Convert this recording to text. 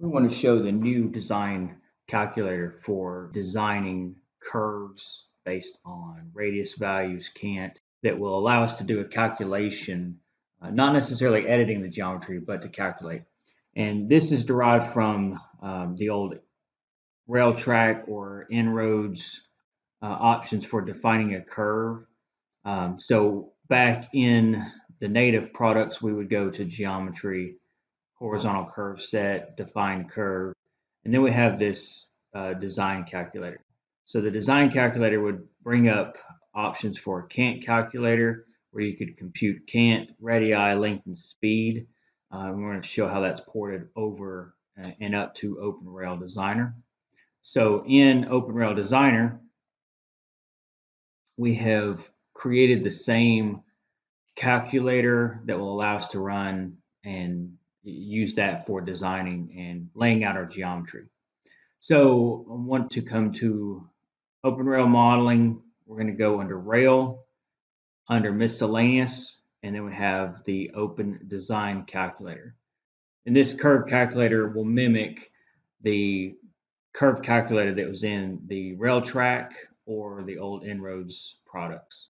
We want to show the new design calculator for designing curves based on radius values, cant, that will allow us to do a calculation, uh, not necessarily editing the geometry, but to calculate. And this is derived from um, the old rail track or InRoads uh, options for defining a curve. Um, so back in the native products, we would go to geometry horizontal curve set, define curve, and then we have this uh, design calculator. So the design calculator would bring up options for a cant calculator where you could compute cant, radii, length, and speed. Uh, we're going to show how that's ported over uh, and up to OpenRail Designer. So in OpenRail Designer, we have created the same calculator that will allow us to run and use that for designing and laying out our geometry. So I want to come to open rail modeling. We're going to go under rail, under miscellaneous, and then we have the open design calculator. And this curve calculator will mimic the curve calculator that was in the rail track or the old InRoads products.